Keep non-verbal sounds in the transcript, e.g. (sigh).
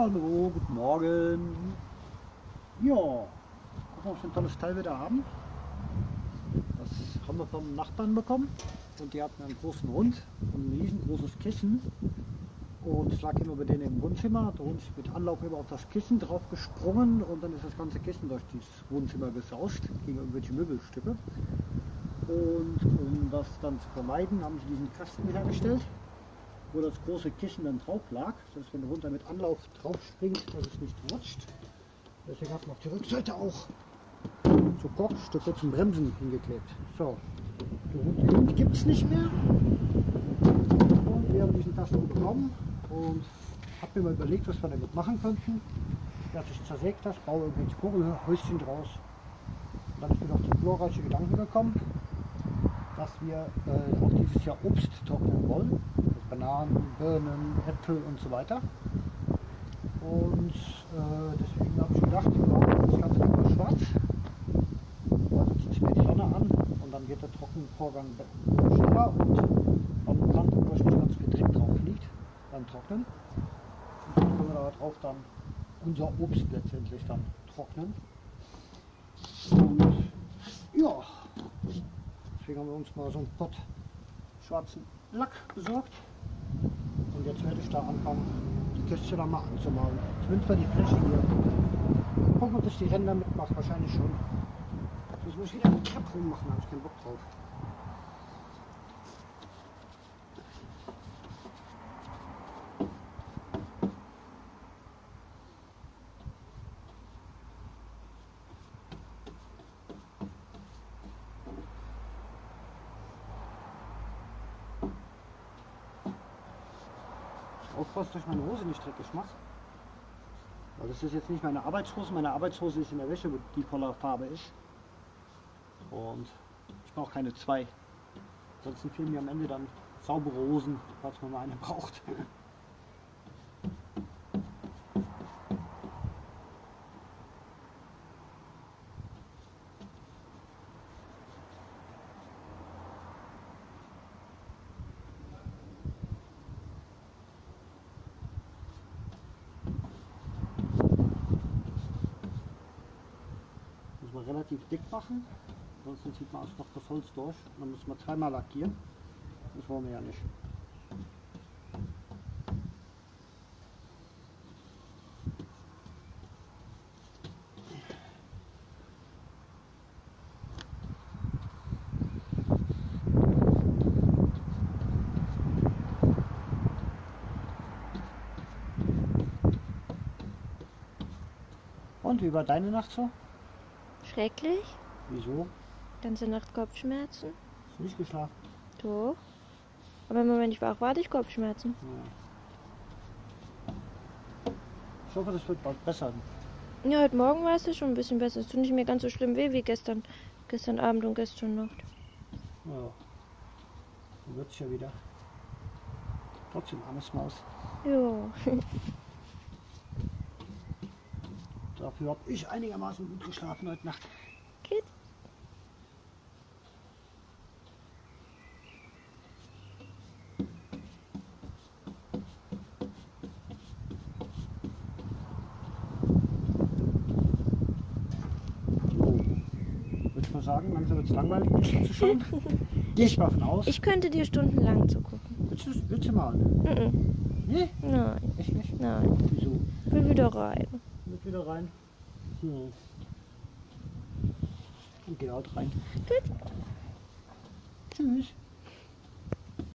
Hallo, guten Morgen. Ja, gucken, ob wir ein tolles Teil wieder haben. Das haben wir vom Nachbarn bekommen. Und die hatten einen großen Hund und ein riesengroßes Kissen. Und es lag immer bei denen im Wohnzimmer. Der Hund ist mit Anlauf immer auf das Kissen drauf gesprungen und dann ist das ganze Kissen durch das Wohnzimmer gesaust gegen irgendwelche Möbelstücke. Und um das dann zu vermeiden, haben sie diesen Kasten hergestellt wo das große Kissen dann drauf lag, dass wenn der Hund da mit Anlauf drauf springt, dass es nicht rutscht. Deswegen hat man auf die Rückseite auch so Korkstücke zum Bremsen hingeklebt. So, den Hund gibt es nicht mehr. Und wir haben diesen Kasten bekommen und habe mir mal überlegt, was wir damit machen könnten. Hat sich zersägt das, baue irgendwelche Kugelhäuschen draus. Und dann ist mir auf den glorreiche Gedanken gekommen, dass wir äh, auch dieses Jahr Obst trocknen wollen. Bananen, Birnen, Äpfel und so weiter. Und äh, deswegen habe ich gedacht, machen das Ganze immer schwarz. Also ziehe ich mir die Sonne an und dann wird der Trockenvorgang schneller und am Rand durch das ganze Getränk drauf liegt beim Trocknen. Und dann können wir da drauf dann unser Obst letztendlich dann trocknen. Und ja, deswegen haben wir uns mal so einen Pott schwarzen Lack besorgt. Jetzt werde ich da anfangen, die Kästchen dann mal anzumalen. Zumindest mal die Fläche hier. Gucken, ob ich die Ränder mitmache. Wahrscheinlich schon. Jetzt muss ich wieder eine Treppe rummachen, habe ich keinen Bock drauf. Aufpassen, dass ich meine Hose nicht dreckig mache. Weil das ist jetzt nicht meine Arbeitshose. Meine Arbeitshose ist in der Wäsche, wo die voller Farbe ist. Und ich brauche keine zwei. Ansonsten fehlen mir am Ende dann saubere Hosen, falls man mal eine braucht. Relativ dick machen, sonst sieht man noch das Holz durch. Dann muss man zweimal lackieren. Das wollen wir ja nicht. Und wie war deine Nacht so? Schrecklich. Wieso? Ganze Nacht Kopfschmerzen. Hast du nicht geschlafen? Doch. Aber immer wenn ich wach war, hatte ich Kopfschmerzen. Ja. Ich hoffe, das wird bald besser. Ja, heute Morgen war es ja schon ein bisschen besser. Es tut nicht mehr ganz so schlimm weh wie gestern, gestern Abend und gestern Nacht. Ja. Dann wird es ja wieder. Trotzdem armes Maus. Ja. (laughs) Dafür habe ich einigermaßen gut geschlafen heute Nacht. Geht. So. Würde ich mal sagen, langsam wird es langweilig, mich zuzuschauen. (laughs) Gehe ich mal von aus. Ich könnte dir stundenlang zugucken. Willst du, willst du mal? Mhm. Nee? Nein, Echt nicht? nein. Wieso? Ich will wieder rein. Mit wieder rein. Hm. Und geh halt rein. Gut. Tschüss.